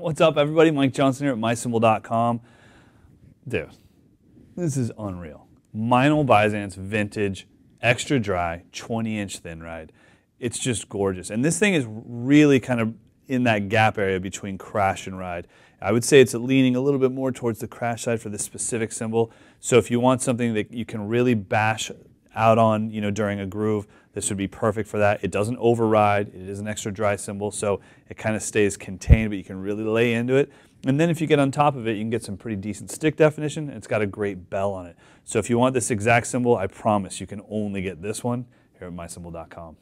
What's up, everybody? Mike Johnston here at mycymbal.com. Dude, this is unreal. Meinl Byzance Vintage Extra Dry 20 inch thin ride. It's just gorgeous. And this thing is really kind of in that gap area between crash and ride. I would say it's leaning a little bit more towards the crash side for this specific cymbal. So if you want something that you can really bash out on, you know, during a groove, this would be perfect for that. It doesn't override. It is an extra dry cymbal, so it kind of stays contained, but you can really lay into it. And then if you get on top of it, you can get some pretty decent stick definition. It's got a great bell on it. So if you want this exact cymbal, I promise you can only get this one here at mycymbal.com.